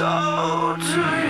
So to you.